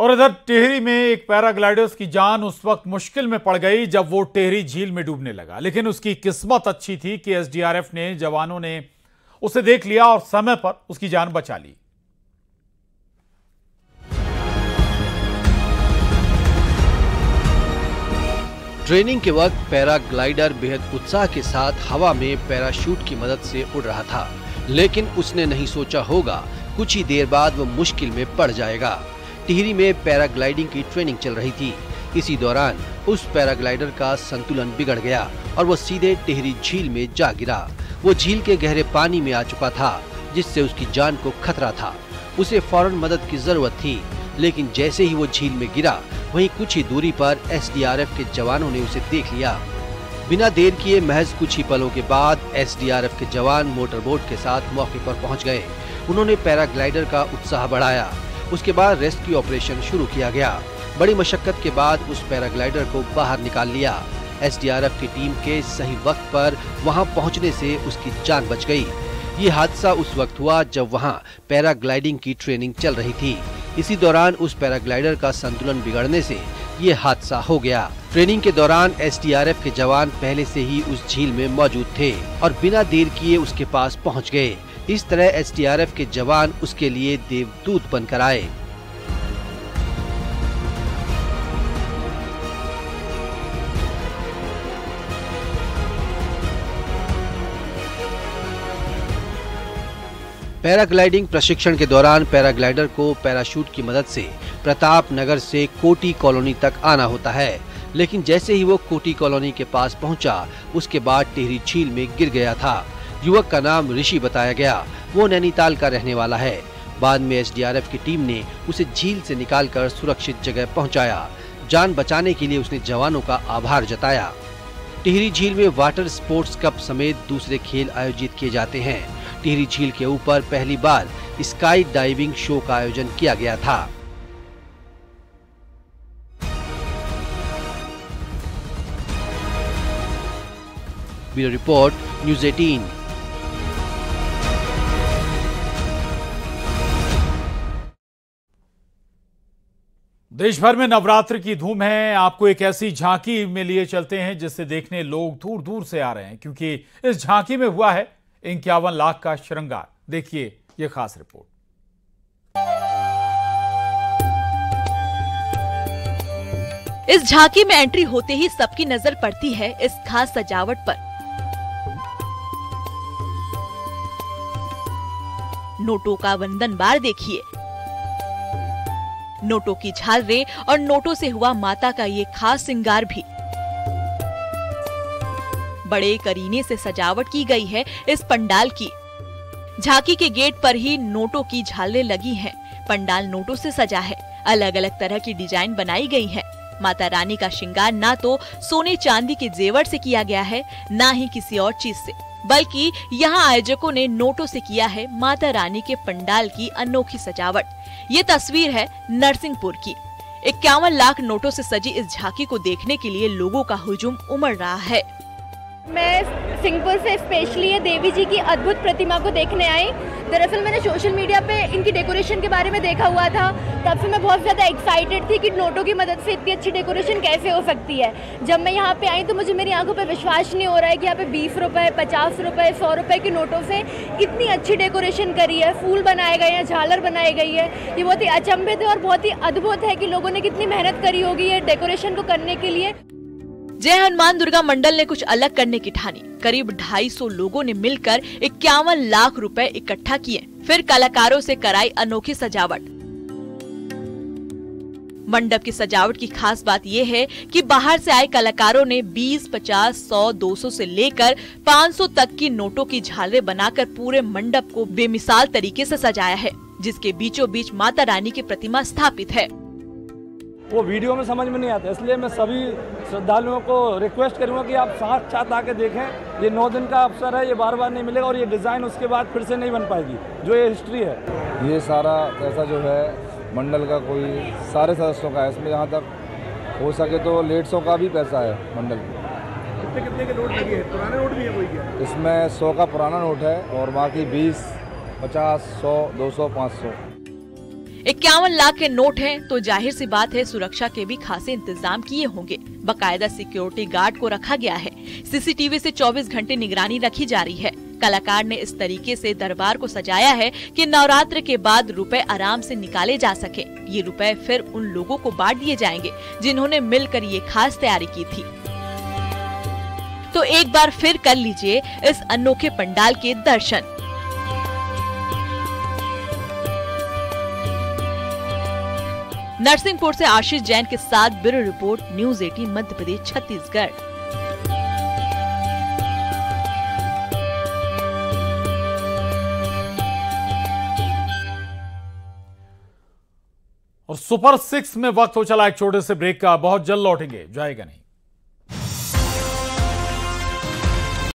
और इधर टेहरी में एक पैराग्लाइडर्स की जान उस वक्त मुश्किल में पड़ गई जब वो टेहरी झील में डूबने लगा। लेकिन उसकी किस्मत अच्छी थी कि एसडीआरएफ ने जवानों ने उसे देख लिया और समय पर उसकी जान बचा ली। ट्रेनिंग के वक्त पैराग्लाइडर बेहद उत्साह के साथ हवा में पैराशूट की मदद से उड़ रहा था, लेकिन उसने नहीं सोचा होगा, कुछ ही देर बाद वो मुश्किल में पड़ जाएगा। टिहरी में पैराग्लाइडिंग की ट्रेनिंग चल रही थी। इसी दौरान उस पैराग्लाइडर का संतुलन बिगड़ गया और वो सीधे टिहरी झील में जा गिरा। वो झील के गहरे पानी में आ चुका था, जिससे उसकी जान को खतरा था। उसे फ़ौरन मदद की ज़रूरत थी, लेकिन जैसे ही वो झील में गिरा, वहीं कुछ ही दूरी पर एसडीआरएफ के जवानों ने उसे देख लिया। बिना देर किए महज कुछ ही पलों के बाद एसडीआरएफ के जवान मोटरबोट के साथ मौके पर पहुँच गए। उन्होंने पैराग्लाइडर का उत्साह बढ़ाया। उसके बाद रेस्क्यू ऑपरेशन शुरू किया गया। बड़ी मशक्कत के बाद उस पैराग्लाइडर को बाहर निकाल लिया। एसडीआरएफ की टीम के सही वक्त पर वहाँ पहुँचने से उसकी जान बच गई। ये हादसा उस वक्त हुआ जब वहाँ पैराग्लाइडिंग की ट्रेनिंग चल रही थी। इसी दौरान उस पैराग्लाइडर का संतुलन बिगड़ने से ये हादसा हो गया। ट्रेनिंग के दौरान एसडीआरएफ के जवान पहले से ही उस झील में मौजूद थे और बिना देर किए उसके पास पहुँच गए। इस तरह एसडीआरएफ के जवान उसके लिए देवदूत बनकर आए। पैराग्लाइडिंग प्रशिक्षण के दौरान पैराग्लाइडर को पैराशूट की मदद से प्रताप नगर से कोटी कॉलोनी तक आना होता है, लेकिन जैसे ही वो कोटी कॉलोनी के पास पहुँचा, उसके बाद टिहरी झील में गिर गया था। युवक का नाम ऋषि बताया गया। वो नैनीताल का रहने वाला है। बाद में एसडीआरएफ की टीम ने उसे झील से निकालकर सुरक्षित जगह पहुँचाया। जान बचाने के लिए उसने जवानों का आभार जताया। टिहरी झील में वाटर स्पोर्ट्स कप समेत दूसरे खेल आयोजित किए जाते हैं। टिहरी झील के ऊपर पहली बार स्काई डाइविंग शो का आयोजन किया गया था। ब्यूरो रिपोर्ट, न्यूज़ 18 देश भर में नवरात्र की धूम है। आपको एक ऐसी झांकी में लिए चलते हैं जिसे देखने लोग दूर दूर से आ रहे हैं, क्योंकि इस झांकी में हुआ है इक्यावन लाख का श्रृंगार देखिए ये खास रिपोर्ट। इस झांकी में एंट्री होते ही सबकी नज़र पड़ती है इस खास सजावट पर। नोटों का वंदन बार देखिए। नोटों की झालरें और नोटों से हुआ माता का ये खास श्रृंगार भी। बड़े करीने से सजावट की गई है इस पंडाल की। झांकी के गेट पर ही नोटों की झालरें लगी हैं। पंडाल नोटों से सजा है। अलग अलग तरह की डिज़ाइन बनाई गई है। माता रानी का श्रृंगार ना तो सोने चांदी के जेवर से किया गया है, ना ही किसी और चीज़ से। बल्कि यहाँ आयोजकों ने नोटों से किया है माता रानी के पंडाल की अनोखी सजावट। ये तस्वीर है नरसिंहपुर की। इक्यावन लाख नोटों से सजी इस झांकी को देखने के लिए लोगों का हुजूम उमड़ रहा है। मैं सिंहपुर से स्पेशली ये देवी जी की अद्भुत प्रतिमा को देखने आई। दरअसल मैंने सोशल मीडिया पे इनकी डेकोरेशन के बारे में देखा हुआ था। तब से मैं बहुत ज़्यादा एक्साइटेड थी कि नोटों की मदद से इतनी अच्छी डेकोरेशन कैसे हो सकती है। जब मैं यहाँ पे आई तो मुझे मेरी आँखों पर विश्वास नहीं हो रहा है कि यहाँ पे बीस रुपये पचास रुपये सौ रुपये के नोटों से इतनी अच्छी डेकोरेशन करी है। फूल बनाए गए हैं, झालर बनाई गई है। ये बहुत ही अचंभित है और बहुत ही अद्भुत है कि लोगों ने कितनी मेहनत करी होगी ये डेकोरेशन को करने के लिए। जय हनुमान दुर्गा मंडल ने कुछ अलग करने की ठानी। करीब 250 लोगों ने मिलकर इक्यावन लाख रुपए इकट्ठा किए। फिर कलाकारों से कराई अनोखी सजावट। मंडप की सजावट की खास बात यह है कि बाहर से आए कलाकारों ने 20, 50, 100, 200 से लेकर 500 तक की नोटों की झालरें बनाकर पूरे मंडप को बेमिसाल तरीके से सजाया है जिसके बीचों बीच माता रानी की प्रतिमा स्थापित है। वो वीडियो में समझ में नहीं आता। इसलिए मैं सभी श्रद्धालुओं को रिक्वेस्ट करूँगा कि आप साथ साथ आके देखें। ये नौ दिन का अवसर है ये बार बार नहीं मिलेगा और ये डिज़ाइन उसके बाद फिर से नहीं बन पाएगी जो ये हिस्ट्री है। ये सारा पैसा जो है मंडल का कोई सारे सदस्यों का है। इसमें यहाँ तक हो सके तो लेट सौ का भी पैसा है मंडल कितने कितने के नोट लगे हैं? पुराने नोट भी है कोई क्या? इसमें सौ का पुराना नोट है और बाकी बीस पचास सौ दो सौ पाँच सौ। इक्यावन लाख के नोट हैं तो ज़ाहिर सी बात है सुरक्षा के भी खासे इंतज़ाम किए होंगे। बकायदा सिक्योरिटी गार्ड को रखा गया है। सीसीटीवी से 24 घंटे निगरानी रखी जा रही है। कलाकार ने इस तरीके से दरबार को सजाया है कि नवरात्र के बाद रुपए आराम से निकाले जा सके। ये रुपए फिर उन लोगों को बांट दिए जाएँगे, जिन्होंने मिलकर ये खास तैयारी की थी। तो एक बार फिर कर लीजिए इस अनोखे पंडाल के दर्शन। नरसिंहपुर से आशीष जैन के साथ bureau report, news 18 Madhya Pradesh, Chhattisgarh. और सुपर सिक्स में वक्त हो चला एक छोटे से ब्रेक का। बहुत जल्द लौटेंगे। जाएगा नहीं।